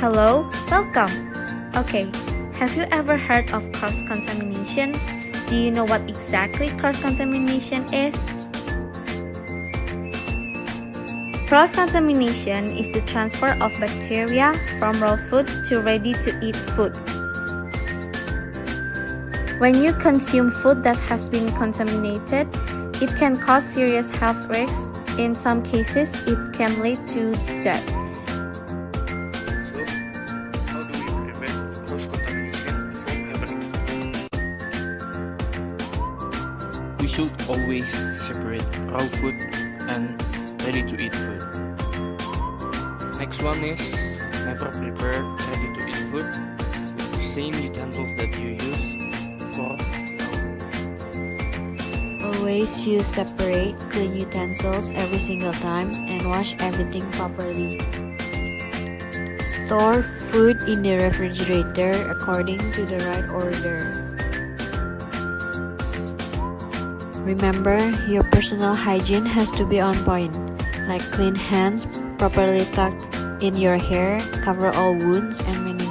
Hello, welcome. Okay, have you ever heard of cross contamination? Do you know what exactly cross contamination is? Cross contamination is the transfer of bacteria from raw food to ready to eat food. When you consume food that has been contaminated, it can cause serious health risks. In some cases, it can lead to death. Should always separate raw food and ready to eat food. Next one is never prepare ready to eat food with the same utensils that you use for Always use separate, clean utensils every single time and wash everything properly. Store food in the refrigerator according to the right order. Remember, your personal hygiene has to be on point, like clean hands, properly tucked in your hair, cover all wounds, and many